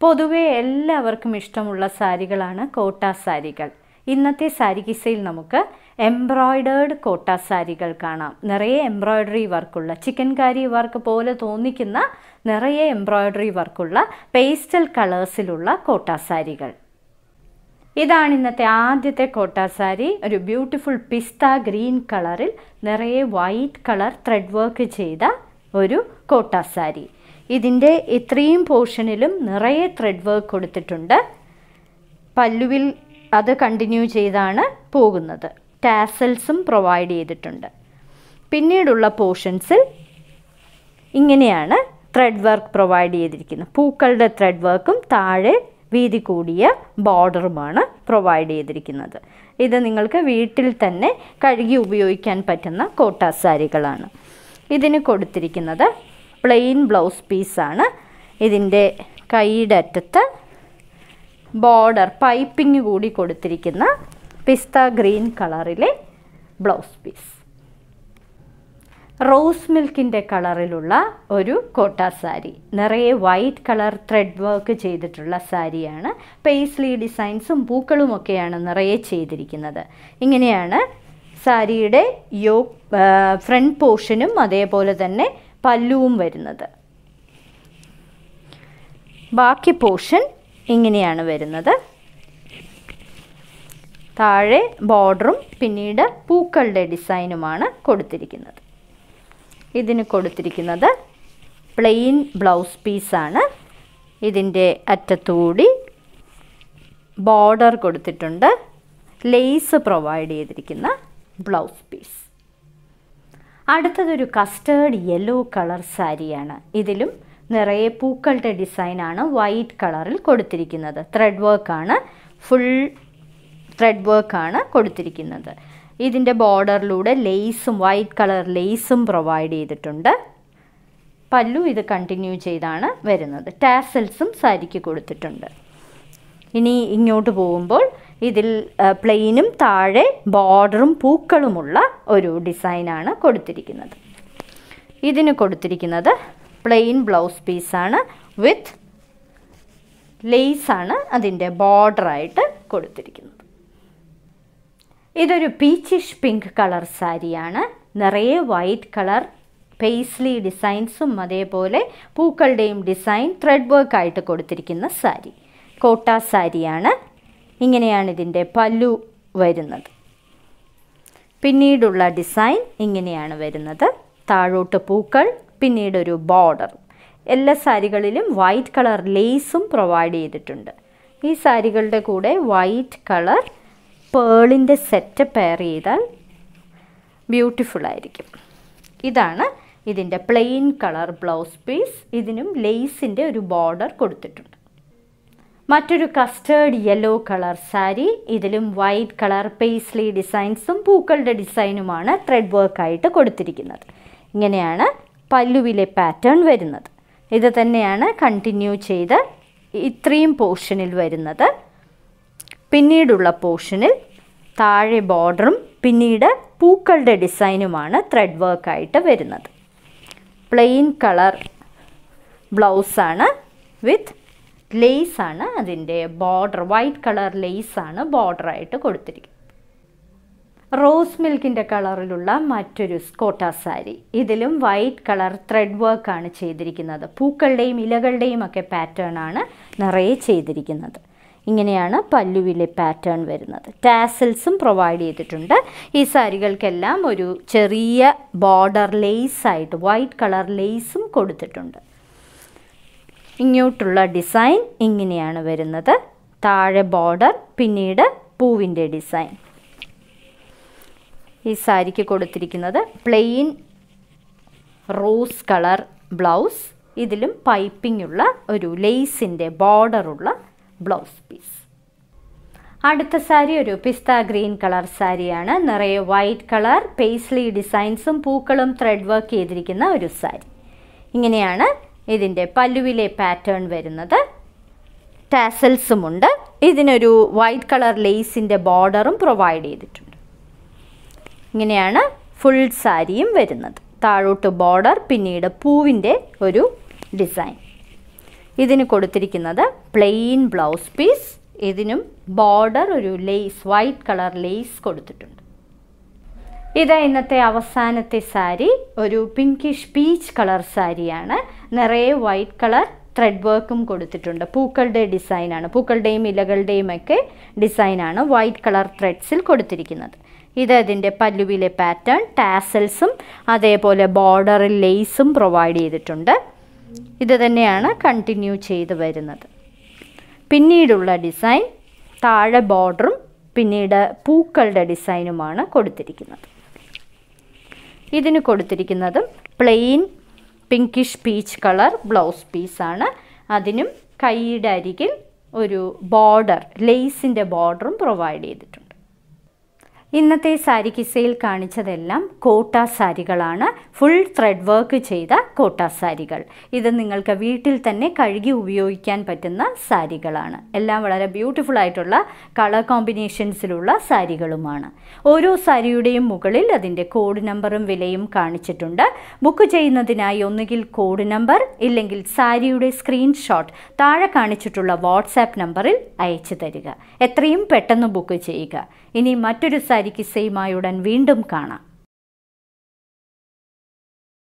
പൊതുവെ എല്ലാവർക്കും ഇഷ്ടമുള്ള സാരികളാണ് കോട്ട സാരികൾ. ഇന്നത്തെ സാരി കിസയിൽ നമുക്ക് എംബ്രോയ്ഡേർഡ് കോട്ട സാരികൾ കാണാം. നിറയെ എംബ്രോയ്ഡറി വർക്കുള്ള ചിക്കൻ കാരി വർക്ക് പോലെ തോന്നിക്കുന്ന നിറയെ എംബ്രോയ്ഡറി വർക്കുള്ള പേസ്റ്റൽ കളേഴ്സിലുള്ള കോട്ട സാരികൾ. ഇതാണ് ഇന്നത്തെ ആദ്യത്തെ കോട്ട സാരി. ഒരു ബ്യൂട്ടിഫുൾ പിസ്ത ഗ്രീൻ കളറിൽ നിറയെ വൈറ്റ് കളർ ത്രെഡ് വർക്ക് ചെയ്ത ഒരു കോട്ട സാരി. ഇതിന്റെ ഇത്രയും പോർഷനിലും നിറയെ ത്രെഡ് വർക്ക് കൊടുത്തിട്ടുണ്ട്. പല്ലുവിൽ അത് കണ്ടിന്യൂ ചെയ്താണ് പോകുന്നത്. ടാസൽസും പ്രൊവൈഡ് ചെയ്തിട്ടുണ്ട്. പിന്നീടുള്ള പോർഷൻസിൽ ഇങ്ങനെയാണ് ത്രെഡ് വർക്ക് പ്രൊവൈഡ് ചെയ്തിരിക്കുന്നത്. പൂക്കളുടെ ത്രെഡ് വർക്കും താഴെ വീതി കൂടിയ ബോർഡറുമാണ് പ്രൊവൈഡ് ചെയ്തിരിക്കുന്നത്. ഇത് നിങ്ങൾക്ക് വീട്ടിൽ തന്നെ കഴുകി ഉപയോഗിക്കാൻ പറ്റുന്ന കോട്ടാസാരികളാണ് ഇതിന് കൊടുത്തിരിക്കുന്നത് പ്ലെയിൻ ബ്ലൗസ് പീസാണ്. ഇതിന്റെ കൈയുടെ അറ്റത്ത് ബോർഡർ പൈപ്പിംഗ് കൂടി കൊടുത്തിരിക്കുന്ന പിസ്ത ഗ്രീൻ കളറിലെ ബ്ലൗസ് പീസ്. റോസ് മിൽക്കിന്റെ കളറിലുള്ള ഒരു കോട്ട സാരി. നിറയെ വൈറ്റ് കളർ ത്രെഡ് വർക്ക് ചെയ്തിട്ടുള്ള സാരിയാണ്. പേസ്ലി ഡിസൈൻസും പൂക്കളുമൊക്കെയാണ് നിറയെ ചെയ്തിരിക്കുന്നത്. ഇങ്ങനെയാണ് സാരിയുടെ യോ ഫ്രണ്ട് പോർഷനും അതേപോലെ തന്നെ പല്ലുവും വരുന്നത്. ബാക്കി പോർഷൻ ഇങ്ങനെയാണ് വരുന്നത്. താഴെ ബോർഡറും പിന്നീട് പൂക്കളുടെ ഡിസൈനുമാണ് കൊടുത്തിരിക്കുന്നത്. ഇതിന് കൊടുത്തിരിക്കുന്നത് പ്ലെയിൻ ബ്ലൗസ് പീസാണ്. ഇതിന്റെ അറ്റത്തുകൂടി ബോർഡർ കൊടുത്തിട്ടുണ്ട്. ലേസ് പ്രൊവൈഡ് ചെയ്തിരിക്കുന്ന ബ്ലൗസ് പീസ്. അടുത്തതൊരു കസ്റ്റേർഡ് യെല്ലോ കളർ സാരിയാണ്. ഇതിലും നിറയെ പൂക്കളുടെ ഡിസൈനാണ് വൈറ്റ് കളറിൽ കൊടുത്തിരിക്കുന്നത്. ത്രെഡ് വർക്കാണ് ഫുൾ ത്രെഡ് വർക്കാണ് കൊടുത്തിരിക്കുന്നത്. ഇതിന്റെ ബോർഡറിലൂടെ ലേസും വൈറ്റ് കളർ ലേസും പ്രൊവൈഡ് ചെയ്തിട്ടുണ്ട്. പല്ലു ഇത് കണ്ടിന്യൂ ചെയ്താണ് വരുന്നത്. ടാസൽസും സാരിക്ക് കൊടുത്തിട്ടുണ്ട്. ഇനി ഇങ്ങോട്ട് പോകുമ്പോൾ ഇതിൽ പ്ലെയിനും താഴെ ബോർഡറും പൂക്കളുമുള്ള ഒരു ഡിസൈനാണ് കൊടുത്തിരിക്കുന്നത്. ഇതിന് കൊടുത്തിരിക്കുന്നത് പ്ലെയിൻ ബ്ലൗസ് പീസാണ് വിത്ത് ലേസാണ് അതിന്റെ ബോർഡറായിട്ട് കൊടുത്തിരിക്കുന്നത്. ഇതൊരു പീച്ചിഷ് പിങ്ക് കളർ സാരിയാണ്. നിറയെ വൈറ്റ് കളർ പേസ്ലി ഡിസൈൻസും അതേപോലെ പൂക്കളുടെയും ഡിസൈൻ ത്രെഡ് വർക്ക് ആയിട്ട് കൊടുത്തിരിക്കുന്ന സാരി. കോട്ടാ സാരിയാണ്. ഇങ്ങനെയാണ് ഇതിന്റെ പല്ലു വരുന്നത്. പിന്നീടുള്ള ഡിസൈൻ ഇങ്ങനെയാണ് വരുന്നത്. താഴോട്ട് പൂക്കൾ പിന്നീട് ഒരു ബോർഡർ. എല്ലാ സാരികളിലും വൈറ്റ് കളർ ലേസും പ്രൊവൈഡ് ചെയ്തിട്ടുണ്ട്. ഈ സാരികളുടെ കൂടെ വൈറ്റ് കളർ പേളിന്റെ സെറ്റ് പെയർ ചെയ്താൽ ബ്യൂട്ടിഫുൾ ആയിരിക്കും. ഇതാണ് ഇതിന്റെ പ്ലെയിൻ കളർ ബ്ലൗസ് പീസ് ഇതിനും ലേസിന്റെ ഒരു ബോർഡർ കൊടുത്തിട്ടുണ്ട്. മറ്റൊരു കസ്റ്റേർഡ് യെല്ലോ കളർ സാരി ഇതിലും വൈറ്റ് കളർ പേസ്ലി ഡിസൈൻസും പൂക്കളുടെ ഡിസൈനുമാണ് ത്രെഡ് വർക്കായിട്ട് കൊടുത്തിരിക്കുന്നത്. ഇങ്ങനെയാണ് പല്ലുവിലെ പാറ്റേൺ വരുന്നത്. ഇത് തന്നെയാണ് കണ്ടിന്യൂ ചെയ്ത് ഇത്രയും പോർഷനിൽ വരുന്നത്. പിന്നീടുള്ള പോർഷനിൽ താഴെ ബോർഡറും പിന്നീട് പൂക്കളുടെ ഡിസൈനുമാണ് ത്രെഡ് വർക്കായിട്ട് വരുന്നത്. പ്ലെയിൻ കളർ ബ്ലൗസാണ് വിത്ത് ലേസാണ് അതിന്റെ ബോർഡർ വൈറ്റ് കളർ ലെയ്സാണ് ബോർഡറായിട്ട് കൊടുത്തിരിക്കുന്നത്. റോസ് മിൽക്കിന്റെ കളറിലുള്ള മറ്റൊരു സ്കോട്ട സാരി ഇതിലും വൈറ്റ് കളർ ത്രെഡ് ആണ് ചെയ്തിരിക്കുന്നത്. പൂക്കളുടെയും ഇലകളുടെയും ഒക്കെ പാറ്റേൺ ആണ് നിറയെ ചെയ്തിരിക്കുന്നത്. ഇങ്ങനെയാണ് പല്ലുവിലെ പാറ്റേൺ വരുന്നത്. ടാസൽസും പ്രൊവൈഡ് ചെയ്തിട്ടുണ്ട്. ഈ സാരികൾക്കെല്ലാം ഒരു ചെറിയ ബോർഡർ ലേസ് ആയിട്ട് വൈറ്റ് കളർ ലേസും കൊടുത്തിട്ടുണ്ട്. ഇങ്ങോട്ടുള്ള ഡിസൈൻ ഇങ്ങനെയാണ് വരുന്നത്. താഴെ ബോർഡർ പിന്നീട് പൂവിന്റെ ഡിസൈൻ. ഈ സാരിക്ക് കൊടുത്തിരിക്കുന്നത് പ്ലെയിൻ റോസ് കളർ ബ്ലൗസ്. ഇതിലും പൈപ്പിംഗ് ഉള്ള ഒരു ലേസിന്റെ ബോർഡറുള്ള ബ്ലൗസ് പീസ്. അടുത്ത സാരി ഒരു പിസ്ത ഗ്രീൻ കളർ സാരിയാണ്. നിറയെ വൈറ്റ് കളർ പേസ്ലി ഡിസൈൻസും പൂക്കളും ത്രെഡ് വർക്ക് ചെയ്തിരിക്കുന്ന ഒരു സാരി. ഇങ്ങനെയാണ് ഇതിന്റെ പല്ലുവിലെ പാറ്റേൺ വരുന്നത്. ടാസൽസുമുണ്ട് ഇതിനൊരു വൈറ്റ് കളർ ലേസിന്റെ ബോർഡറും പ്രൊവൈഡ് ചെയ്തിട്ടുണ്ട്. ഇങ്ങനെയാണ് ഫുൾ സാരിയും വരുന്നത്. താഴോട്ട് ബോർഡർ പിന്നീട് പൂവിന്റെ ഒരു ഡിസൈൻ ഇതിന് കൊടുത്തിരിക്കുന്നത് പ്ലെയിൻ ബ്ലൗസ് പീസ് ഇതിനും ബോർഡർ ഒരു ലേസ് വൈറ്റ് കളർ ലേസ് കൊടുത്തിട്ടുണ്ട്. ഇത് ഇന്നത്തെ അവസാനത്തെ സാരി. ഒരു പിങ്കിഷ് പീച്ച് കളർ സാരിയാണ്. നിറയെ വൈറ്റ് കളർ ത്രെഡ് വർക്കും കൊടുത്തിട്ടുണ്ട്. പൂക്കളുടെ ഡിസൈനാണ് പൂക്കളുടെയും ഇലകളുടെയും ഒക്കെ ഡിസൈനാണ് വൈറ്റ് കളർ ത്രെഡ്സിൽ കൊടുത്തിരിക്കുന്നത്. ഇത് അതിന്റെ പല്ലുവിലെ പാറ്റേൺ ടാസൽസും അതേപോലെ ബോർഡറിൽ ലേസും പ്രൊവൈഡ് ചെയ്തിട്ടുണ്ട്. ഇത് തന്നെയാണ് കണ്ടിന്യൂ ചെയ്ത് വരുന്നത്. പിന്നീടുള്ള ഡിസൈൻ താഴെ ബോർഡറും പിന്നീട് പൂക്കളുടെ ഡിസൈനുമാണ് കൊടുത്തിരിക്കുന്നത്. ഇതിന് കൊടുത്തിരിക്കുന്നതും plain pinkish peach colour blouse പീസാണ്. അതിനും കൈയുടെ അരികിൽ ഒരു ബോർഡർ ലേസിന്റെ ബോർഡറും പ്രൊവൈഡ് ചെയ്തിട്ടുണ്ട്. ഇന്നത്തെ സാരി കിസയിൽ കാണിച്ചതെല്ലാം കോട്ട സാരികളാണ്. ഫുൾ ത്രെഡ് വർക്ക് ചെയ്ത കോട്ട സാരികൾ. ഇത് നിങ്ങൾക്ക് വീട്ടിൽ തന്നെ കഴുകി ഉപയോഗിക്കാൻ പറ്റുന്ന സാരികളാണ്. എല്ലാം വളരെ ബ്യൂട്ടിഫുൾ ആയിട്ടുള്ള കളർ കോമ്പിനേഷൻസിലുള്ള സാരികളുമാണ്. ഓരോ സാരിയുടെയും മുകളിൽ അതിന്റെ കോഡ് നമ്പറും വിലയും കാണിച്ചിട്ടുണ്ട്. ബുക്ക് ചെയ്യുന്നതിനായി ഒന്നുകിൽ കോഡ് നമ്പർ ഇല്ലെങ്കിൽ സാരിയുടെ സ്ക്രീൻഷോട്ട് താഴെ കാണിച്ചിട്ടുള്ള വാട്സാപ്പ് നമ്പറിൽ അയച്ചു തരിക. എത്രയും പെട്ടെന്ന് ബുക്ക് ചെയ്യുക. ഇനി മറ്റൊരു സാരി ഉടൻ വീണ്ടും കാണാം